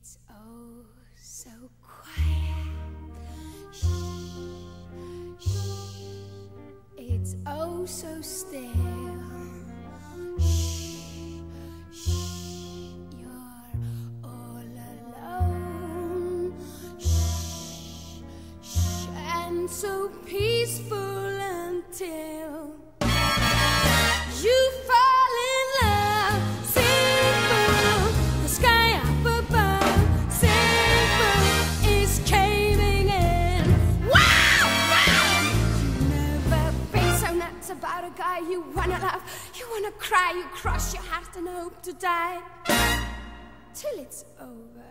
It's oh so quiet. Shh, shh. It's oh so still. Shh, shh. You're all alone. Shh, shh. And so peaceful until a guy you wanna love. You wanna cry, you cross your heart and hope to die till it's over